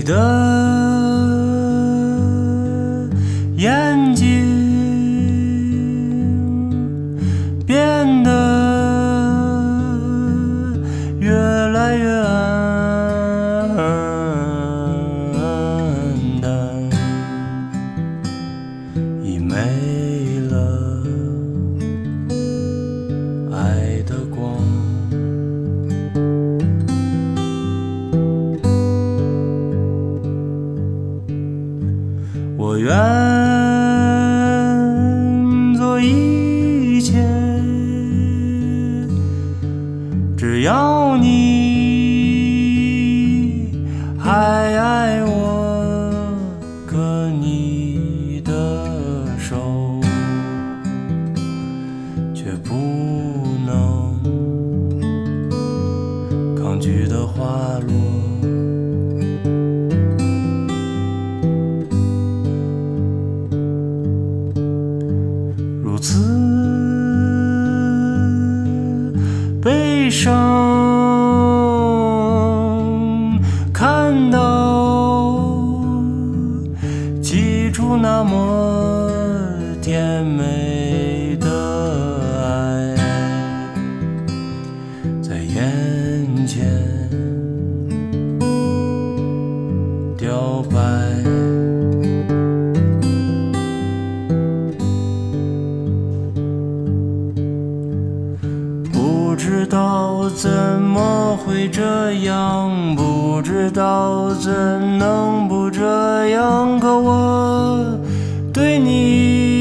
你的眼我愿做一切，只要你还爱我，可你的手却不能抗拒的滑落。如此悲伤，看到记住那么甜美的不知道怎么会这样，不知道怎能不这样，可我对你